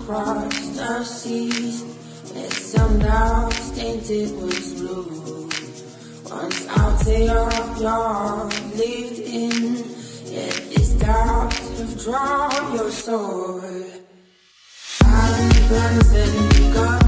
across the seas And some now tainted with blue. Once I they are, lived in draw your sword. I'm cleansing God.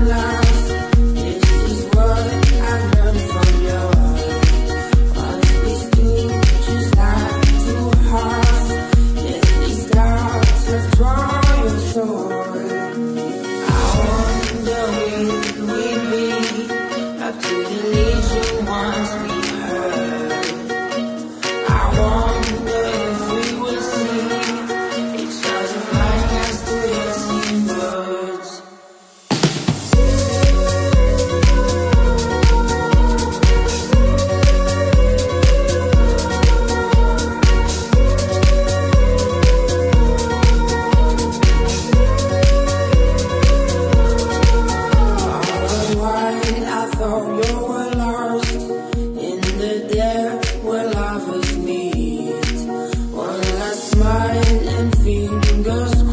goes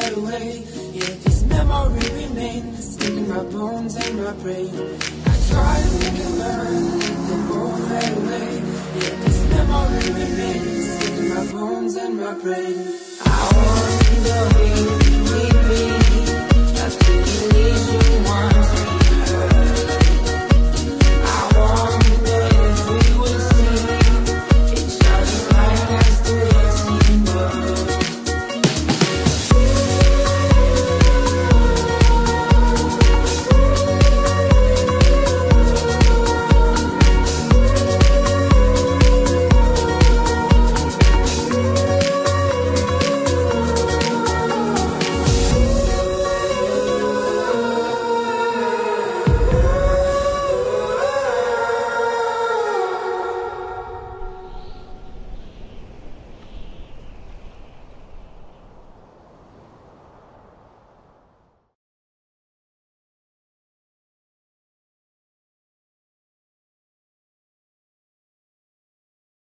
fade away. Yeah, this memory remains in my bones and my brain. I try to make it learn, let them both fade away. Yeah, this memory remains in my bones and my brain.